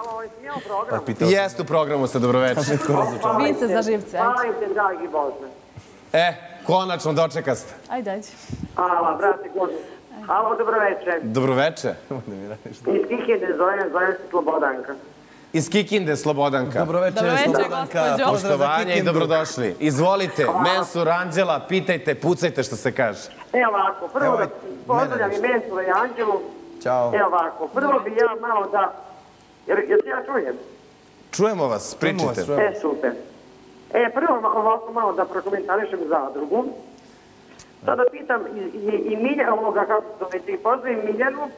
Alo, jesi imao program? Jeste u programu sa dobroveče. Vince za živce. Hvala te, dragi Bože. E, konačno dočekaste. Ajde, ajde. Hvala, brate, Bože. Halo, dobroveče. Dobroveče. Iz Kikinde zovem, zovem se Slobodanka. Iz Kikinde, Slobodanka. Dobroveče, Slobodanka. Poštovanje i dobrodošli. Izvolite, Mensur Anđela, pitajte, pucajte što se kaže. Evo ovako, prvo da pozdravljam i. Mensura i Anđelu. Ćao. Evo ovako, prvo bi ja malo da... Jer, jer se ja čujem? Čujemo vas, Čujemo vas, pričajte. čujemo. E, super. E, prvo ovako malo da prokomentarišem zadrugu. Sada pitam i, i, i Milja, ovoga, kako se zove, ti pozdravim Miljanu,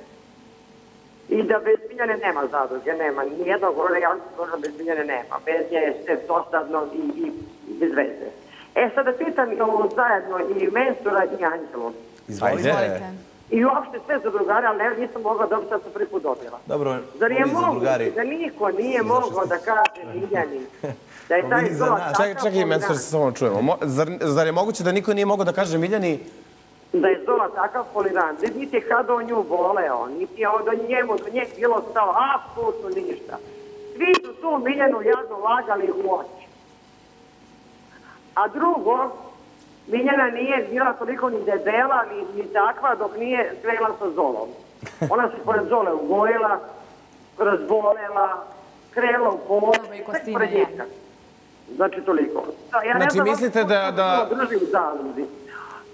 i da bez Miljane nema zadruge, nema. Nijednog gore, ja sam bez Miljane nema. Bez nje je sve dosadno i, i, i bez veze. E, sada pitam i ovo zajedno i Mensura i Anđelu. Izvolite. Izvolite. I uopšte sve za drugare, ali ne, nisam mogla dobiti, sad sam prvi put dobila. Dobro, Zar je zadrugari. da niko nije mogao da kaže Miljani da je taj zlo. Čekaj, čekaj, poliran, se samo čujemo. Mo- Zar, zar je moguće da niko nije mogao da kaže Miljani da je Zola takav poliran, niti je kada on nju voleo, niti je on do njemu, do njeg bilo stao, apsolutno ništa. Svi su tu Miljanu jadno lagali u oči. A drugo, Miljana nije bila toliko ni debela, ni, ni takva, dok nije srela sa Zolom. Ona se pored Zole ugojila, razbolela, krela u pola, i sve pored njega. Znači, toliko. Da, Ja ne Znači, znam mislite da- to da- drži u zaluzi.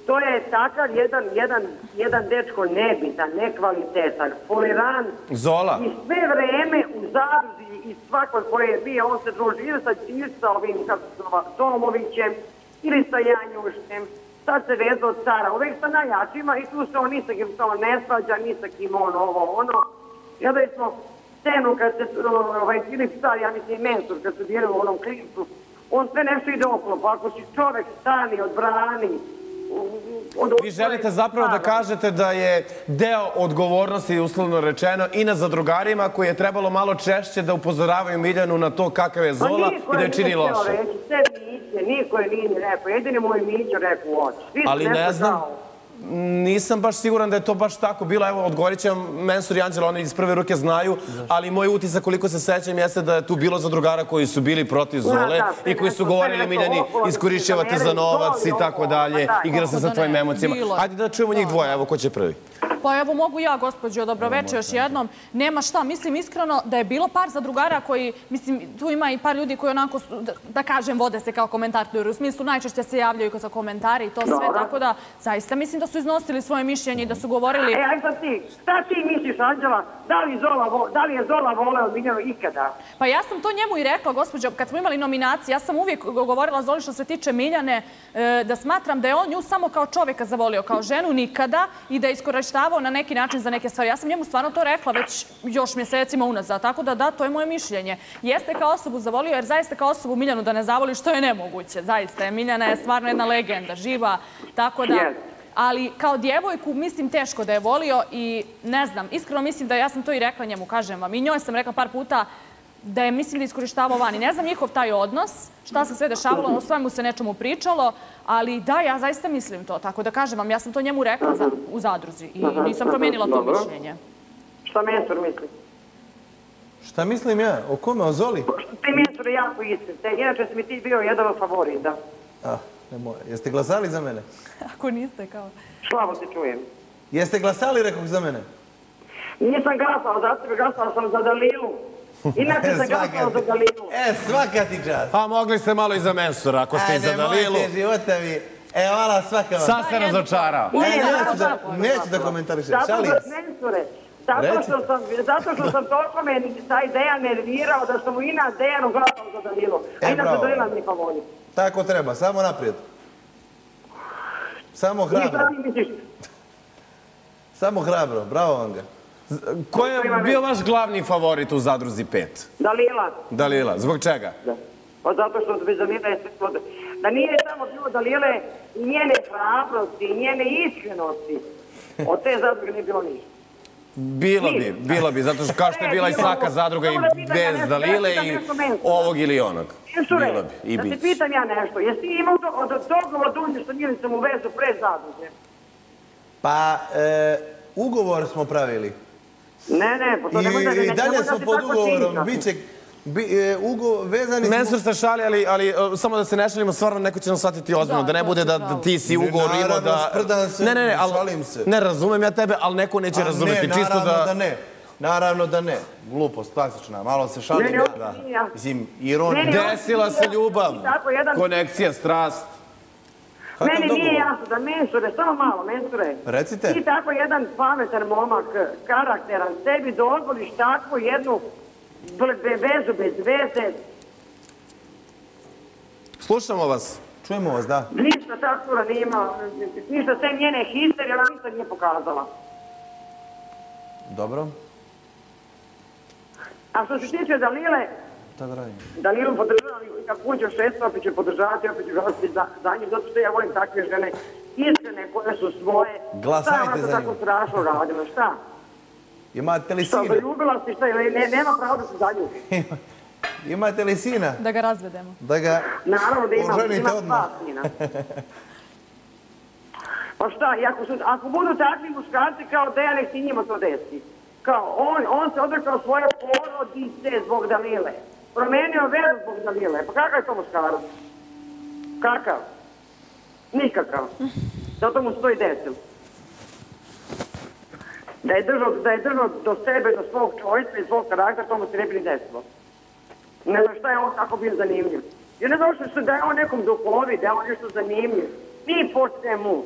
To je takav jedan, jedan, jedan dečko nebitan, nekvalitetan, poliran Zola? i sve vreme u zaruzi i svako koje je bio, on se druži ili sa, ili sa ovim, zova, Tomovićem, ili sa Janjušem, sad se vezao cara, uvek sa najjačima. I tu se on ni sa kim se on ne svađa, ni sa kim on ovo, ono. Gledali smo scenu kad se, ovaj, Filip Star, ja mislim i Mensur, kad su bili u onom klipsu, on sve nešto ide okolo, pa ako si čovek stani, odbrani, od, Vi želite zapravo da kažete da je deo odgovornosti, uslovno rečeno, i na zadrugarima koji je trebalo malo češće da upozoravaju Miljanu na to kakav je Zola i da je čini loše. Sve Miće, niko je nije ni rekao, jedini moj Mićo rekao u oči. Svi Ali ne znam, znao. nisam baš siguran da je to baš tako bilo. Evo, odgovorit će vam Mensur i Anđela, oni iz prve ruke znaju, ali moj utisak koliko se sećam jeste da je tu bilo zadrugara koji su bili protiv Zole da, i koji su govorili Miljani, iskorišćavate za novac i tako dalje, pa da, igra se sa tvojim emocijama. bilo je. Ajde da čujemo njih dvoje, evo ko će prvi. Pa evo mogu ja, gospođo, dobroveče još jednom. Nema šta, mislim iskreno da je bilo par zadrugara koji, mislim, tu ima i par ljudi koji onako, su, da, da kažem, vode se kao komentatori. U smislu, najčešće se javljaju za komentari i to sve, Dobro. tako da zaista mislim da su iznosili svoje mišljenje i da su govorili... E, aj sad ti, šta ti misliš, Anđela, da li, Zola, vo- da li je Zola voleo Miljanu ikada? Pa ja sam to njemu i rekla, gospođo, kad smo imali nominacije, ja sam uvijek govorila Zoli što se tiče Miljane, e, da smatram da je on nju samo kao čovjeka zavolio, kao ženu nikada i da je iskorištavao na neki način za neke stvari. Ja sam njemu stvarno to rekla već još mjesecima unazad, tako da da, to je moje mišljenje. Jeste kao osobu zavolio, jer zaista kao osobu Miljanu da ne zavoli, što je nemoguće, zaista je. Miljana je stvarno jedna legenda, živa, tako da... Ali kao djevojku mislim teško da je volio i ne znam, iskreno mislim da ja sam to i rekla njemu, kažem vam. I njoj sam rekla par puta da je mislim da iskorištavao vani. Ne znam njihov taj odnos, šta se sve dešavalo, o svemu se nečemu pričalo, ali da, ja zaista mislim to. Tako da kažem vam, ja sam to njemu rekla za, u zadruzi i nisam promijenila to Dobro. mišljenje. Šta Mensur misli? Šta mislim ja? O kome? O Zoli? Ti Mensur jako isti, te, inače si mi ti bio jedan od favorita. Ah, nemoj. Jeste glasali za mene? Ako niste kao... Slavo te čujem. Jeste glasali, rekao za mene? Nisam glasala za tebe, glasala sam za Dalilu. Inače sam glasala za Dalilu. E, svaka ti čast. Pa mogli ste malo i za Mensura, ako ste i za Dalilu. Ajde, života mi. E, hvala, svaka vam. Sad se razočarao. E, Ne, neću da, neću da komentarišem. Zato Šalim što, se. Mensure, zato što Recite. sam, zato što sam toliko me taj Dejan nervirao da sam mu i na Dejanu glasala za Dalilu. A E, inače. Dalila mi favorit. Tako treba, samo naprijed. Samo hrabro, samo hrabro, bravo vam ga. Ko je bio vaš glavni favorit u Zadruzi 5? Dalila. Dalila, zbog čega? Da. Pa zato što bez Dalile je sve plod. Da nije samo bilo Dalile i njene hrabrosti, i njene iskrenosti, od te zadruge nije bilo ništa. Bilo bi, bilo bi, zato što kao što je bila i svaka zadruga i da bez Dalile i ovog ili onog. Bilo bi, i da te bit. pitam ja nešto, jesi ti imao to, od toga od unje što nije sam u vezu pre zadruge? Pa, e, ugovor smo pravili. Ne, ne, pa to I, ne može da... i ne dalje da smo se pod tako ugovorom. činka. Biće, bi, e, ugo, vezani smo... Mensur se šali, ali, ali e, samo da se ne šalimo, stvarno neko će nam shvatiti ozbiljno, Da, da, ne bude da, da ti si ugovor imao naravno, da... se, ne, ne, ne, ali, šalim se. ne razumem ja tebe, ali neko neće A razumeti. ne, čisto naravno da... da ne. Naravno da ne. Glupost, klasična. Malo se šalim. Ne, ne, ja. Mislim, ironija. Ne, ne, Desila se ljubav, konekcija, strast. Kakav Meni nije dogovor? jasno da mensure, samo malo mensure. Recite. Ti tako jedan pametan momak, karakteran, sebi dozvoliš takvu jednu vezu bez veze, Slušamo vas. Čujemo vas, da. ništa ta cura nije imala, ništa sve njene histerije, ona ništa nije pokazala. Dobro. A što se tiče Dalile, Šta da radim? Dalilu podržavam i kad uđe u šesto, opet ću podržavati, opet ću glasati za, za nju, zato što ja volim takve žene iskrene koje su svoje. Glasajte Šta je ona za tako strašno radila, šta? Imate li Šta, sina? zaljubila si šta, ili ne, nema pravo da se zaljubi. Imate li sina? Da ga razvedemo. Da ga Naravno da ima, oženite ima odmah. dva sina. Pa šta, ako, su, ako budu takvi muškarci kao Dejan, nek si njima to desi. Kao, on, on se odrekao svoje porodice zbog Dalile. Promenio veru zbog Danile. Pa kakav je to muškarac? Kakav? Nikakav. Zato mu stoji desil. Da je držao, da je držao do sebe, do svog čovjeka i svog karaktera, to mu se ne bi ni desilo. Ne znam šta je on tako bio zanimljiv. Ja ne znam što se da je on nekom duhovi, da je on nešto zanimljiv. Ni po svemu.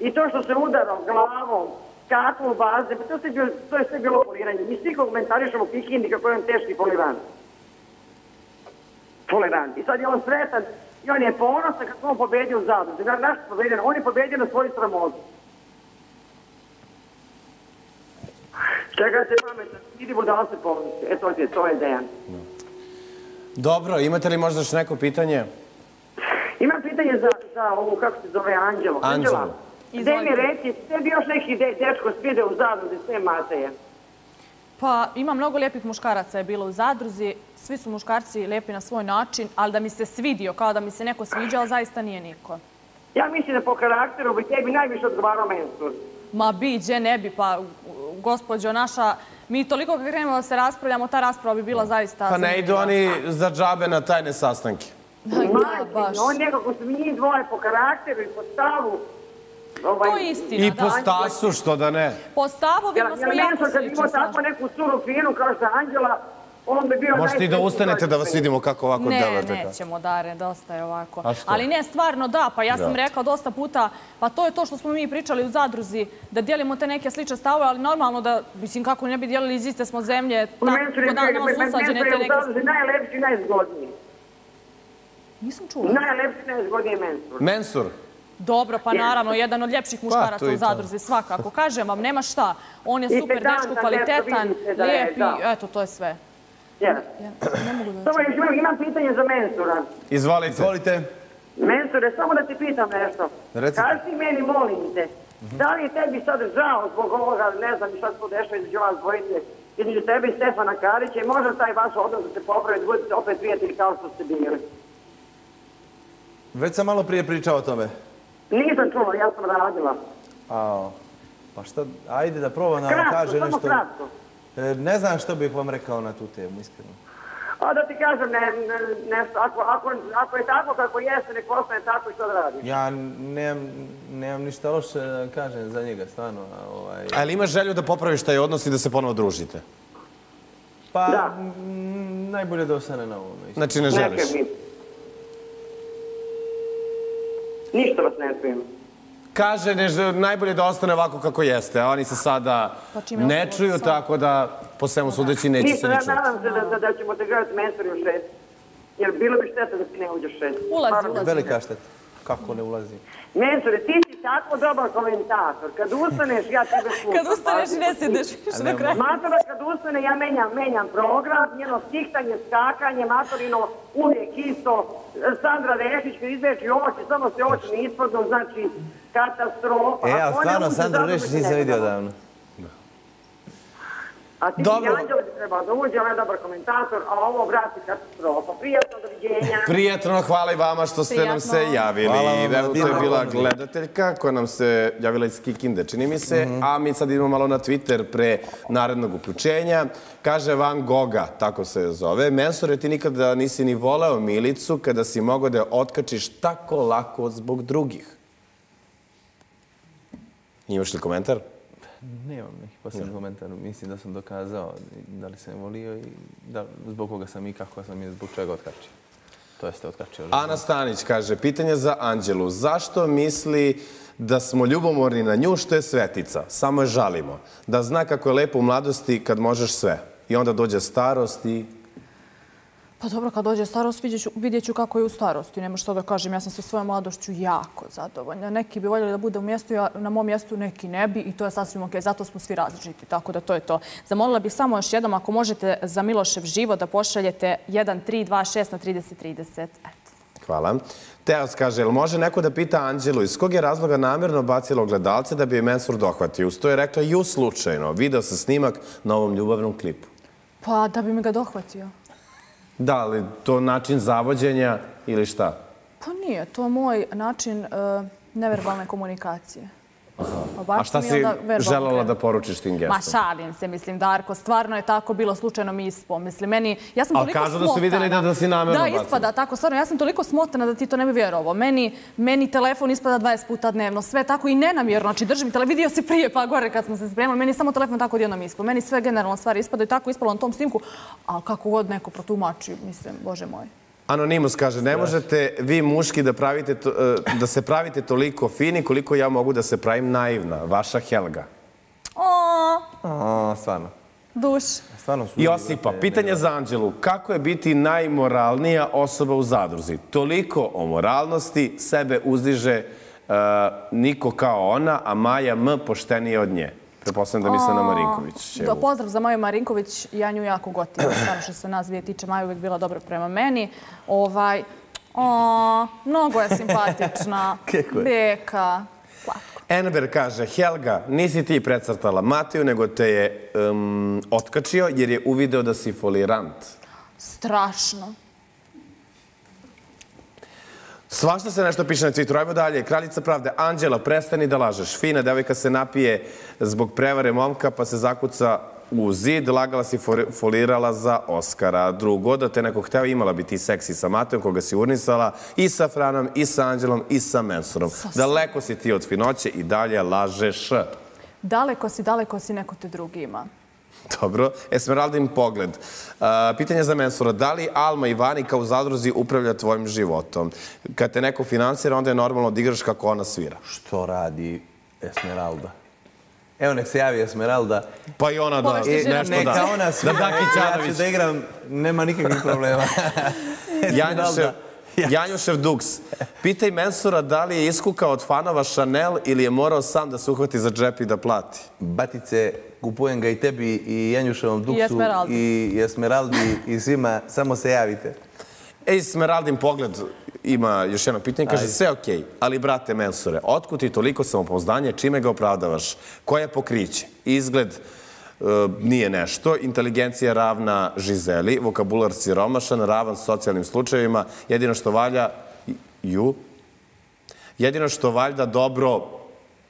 I to što se udarao glavom, kakvu baze, pa to, se bilo, to je sve bilo poliranje. Mi svi komentarišemo Kikindi kako je on teški polirant. Polirant. I sad je on sretan i on je ponosan kako on pobedio u zadruzi. Na, naš pobedio, on je pobedio na svoju sramotu. Čega se pametan, vidimo da on se ponosi. E to je, to je Dejan. Dobro, imate li možda još neko pitanje? Imam pitanje za, za ovu, kako se zove, Anđelo. Anđelo. Gde mi reći, sve bi još neki de, dečko spide u zadruzi, sve Mateje. Pa ima mnogo lijepih muškaraca je bilo u zadruzi. Svi su muškarci lijepi na svoj način, ali da mi se svidio, kao da mi se neko sviđao, zaista nije niko. Ja mislim da po karakteru bi tebi najviše odgovarao mensur. Ma bi, gdje ne bi, pa gospođo naša, mi toliko kad krenemo da se raspravljamo, ta rasprava bi bila zaista Pa ne idu oni za džabe na tajne sastanke. Da, baš. On nekako su mi dvoje po karakteru i po stavu. Ovaj, To je istina, I po stasu, što da ne. Po stavovima Jel, smo jel jako mensur kad slični. imao tako neku suru finu kao što je Anđela, on bi bio Možete i da ustanete da vas vidimo kako ovako Ne, delujete. nećemo, Dare, dosta je ovako. A što? Ali ne, stvarno da, pa ja sam Da. rekla dosta puta, pa to je to što smo mi pričali u zadruzi, da dijelimo te neke slične stavove, ali normalno da, mislim, kako ne bi dijelili iz iste smo zemlje, U tako Mensur je, da nam su usađene Mensur te je u neke... zadruzi najlepši najzgodniji. Nisam čula. Najlepši najzgodniji je Mensur. Mensur, Dobro, pa naravno, jedan od ljepših to muškaraca u zadruzi, svakako. Kažem vam, nema šta. On je super dečko, kvalitetan, lijep i eto, to je sve. Yes. Ja ne mogu da... Samo još imam, imam pitanje za Mensura. izvalite. Izvolite. Mensure, samo da ti pitam nešto. Recite. Kaži ti meni, molim te, da li je tebi sad žao zbog ovoga, ne znam šta se to dešava između vas dvojice, između tebe i Stefana Karića i možda taj vaš odnos da se popravi, da budete opet prijatelji kao što ste bili. Već sam malo prije pričao o tome. Nisam čula, ja sam radila. A, pa šta, ajde da probam da vam Kratko, kaže samo nešto. kratko. E, Ne znam što bih vam rekao na tu temu, iskreno. A da ti kažem ne, ne, nešto, ako, ako, ako je tako kako jeste, nek ostane tako i što da radiš. Ja nemam, nemam ništa loše da kažem za njega, stvarno. a, Ovaj, Ali imaš želju da popraviš taj odnos i da se ponovo družite? pa, Da. najbolje da ostane na ovome. Znači ne želiš. Neke mi. Ništa vas ne čujem. Kaže, ne, najbolje da ostane ovako kako jeste, a oni se sada Pa ne čuju, sam? tako da po svemu sudeći neće se Ništa, ni ja čuti. nadam se da, da, da ćemo te gledati mensori u šest. Jer bilo bi šteta da ti ne uđeš šest. Ulazi, ulazi. Velika šteta. Kako ne ulazi? Mensore, ti si tako dobar komentator. Kad ustaneš, ja tebe slušam. Kad ustaneš ne sjedeš više na kraju. Matora kad ustane, ja menjam, menjam program, njeno stihtanje, skakanje, matorino uvijek isto. Sandra Rešić kad izveči oči, samo se oči ne ispadnu, znači katastrofa. E, ona stvarno zadrugu, Rešić nisam vidio davno. A ti Dobro. Dobro. Anđela bi trebao da uđe, on je dobar komentator, a ovo vrati katastrofa. Prijatno, doviđenja. Prijatno, hvala i vama što ste nam se javili. Hvala vam, Evo, to je bila gledateljka koja nam se javila iz Kikinde, čini mi se. A mi sad idemo malo na Twitter pre narednog uključenja. Kaže Van Goga, tako se zove. Mensure, ti nikada nisi ni voleo Milicu kada si mogao da je otkačiš tako lako zbog drugih. Imaš li komentar? Nemam neki posljedni komentar. Mislim da sam dokazao da li sam je volio i da, zbog koga sam i kako sam je zbog čega otkačio. To jeste otkačio. Ana Stanić kaže, pitanje za Anđelu. Zašto misli da smo ljubomorni na nju što je svetica? Samo je žalimo. Da zna kako je lepo u mladosti kad možeš sve. I onda dođe starost i... Pa dobro, kad dođe starost, vidjet ću, vidjet ću kako je u starosti. Nema što da kažem, ja sam sa svojom mladošću jako zadovoljna. Neki bi voljeli da bude u mjestu, ja na mom mjestu neki ne bi i to je sasvim okej. Zato smo svi različiti, tako da to je to. Zamolila bih samo još jednom, ako možete za Milošev život da pošaljete 1326 na 3030. Eto. Hvala. Teos kaže, jel može neko da pita Anđelu iz kog je razloga namjerno bacila ogledalce da bi je Mensur dohvatio? Uz to je rekla ju slučajno. Video se snimak na ovom ljubavnom klipu. Pa da bi me ga dohvatio. Da, ali to način zavođenja ili šta? Pa nije, to moj način uh, neverbalne komunikacije. A šta si krenu. da poručiš tim Ma gestom? šalim se, mislim, Darko, stvarno je tako bilo slučajno mi ispo. Mislim, meni, ja sam Ali toliko kažu da su smotana. vidjeli da- da si namjerno Da, bacila. ispada, tako, stvarno, ja sam toliko smotana da ti to ne bi vjerovao. Meni, meni telefon ispada 20 puta dnevno, sve tako i nenamjerno, znači držim telefon, vidio si prije pa gore kad smo se spremali, meni je samo telefon tako odjednom ispao. Meni sve generalno stvari ispadaju tako ispalo na tom snimku, ali kako god neko protumači, mislim, bože moj. Anonimus kaže, ne možete vi muški da, pravite to, e, da se pravite toliko fini koliko ja mogu da se pravim naivna. Vaša Helga. O, A, stvarno. duš. Stvarno su... Josipa, pitanje za Anđelu. Kako je biti najmoralnija osoba u zadruzi? Toliko o moralnosti sebe uzdiže e, niko kao ona, a Maja M poštenije od nje. Prepostavljam da misle na Marinković. Pozdrav za Maju Marinković, ja nju jako gotivim. Stvarno što se nas dvije tiče, Maja uvijek bila dobra prema meni. Ovaj, o, mnogo je simpatična. Kako je? Beka. Slatko. Enver kaže, Helga, nisi ti precrtala Matiju, nego te je um, otkačio jer je uvideo da si folirant. Strašno. Svašta se nešto piše na Twitteru. Ajmo dalje. Kraljica pravde. Anđela, prestani da lažeš. Fina devojka se napije zbog prevare momka pa se zakuca u zid. Lagala si folirala za Oskara. Drugo, da te neko hteo, imala bi ti seksi sa Matejom koga si urnisala i sa Franom, i sa Anđelom, i sa Mensurom. Daleko si ti od finoće i dalje lažeš. Daleko si, daleko si, neko te drugi ima. Dobro. Esmeraldin pogled. A, pitanje za Mensura. Da li Alma i Vani kao u zadruzi upravlja tvojim životom? Kad te neko finansira, onda je normalno da igraš kako ona svira. Što radi Esmeralda? Evo, nek se javi Esmeralda. Pa i ona da, nešto Neka da. ona svira. Da da Ja ću da igram, nema nikakvih problema. Janjušev, Janjušev Duks. Pitaj Mensura da li je iskukao od fanova Chanel ili je morao sam da se uhvati za džep i da plati. Batice, kupujem ga i tebi i Janjuševom Duksu Esmeraldi. i Esmeraldi i svima. Samo se javite. Ej, Smeraldin pogled ima još jedno pitanje. Kaže, sve okej, ali brate Mensure, otkud ti toliko samopouzdanje, čime ga opravdavaš? Koje je pokriće? Izgled e, nije nešto, inteligencija ravna žizeli, vokabular siromašan, ravan socijalnim slučajevima, jedino što valja, ju, jedino što valjda dobro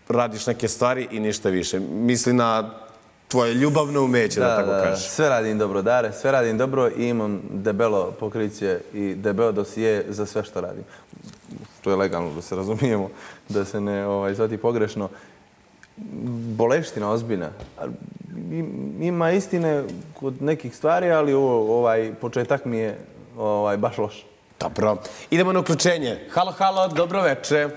radiš neke stvari i ništa više. Misli na tvoje ljubavno umeće, da, tako kažeš. Sve radim dobro, Dare, sve radim dobro i imam debelo pokriće i debelo dosije za sve što radim. To je legalno, da se razumijemo, da se ne ovaj, zvati pogrešno. Boleština ozbiljna. Ima istine kod nekih stvari, ali ovo, ovaj početak mi je ovaj, baš loš. Dobro. Idemo na uključenje. Halo, halo, dobro veče.